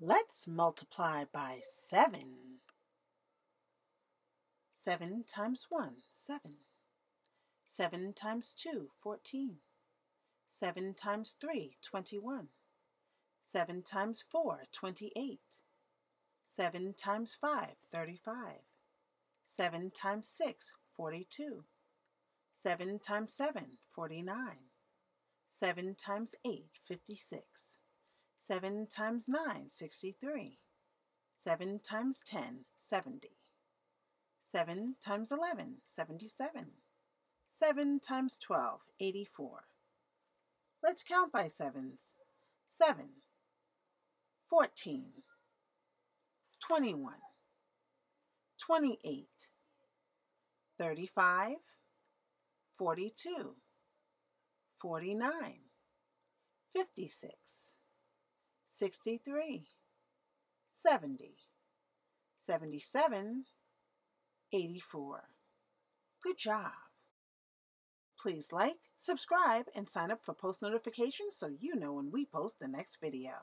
Let's multiply by 7. 7 times 1, 7. 7 times 2, 14. 7 times 3, 21. 7 times 4, 28. 7 times 5, 35. 7 times 6, 42. 7 times 7, 49. 7 times 8, 56. 7 times 9, 63. 7 times 10, 70. 7 times 11, 77. 7 times 12, 84. Let's count by sevens. 7, 14, 21, 28, 35, 42, 49, 56, 63, 70, 77, 84. Good job. Please like, subscribe, and sign up for post notifications so you know when we post the next video.